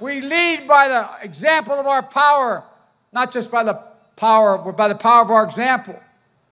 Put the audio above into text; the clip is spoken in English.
We lead by the example of our power, not just by the power, but by the power of our example.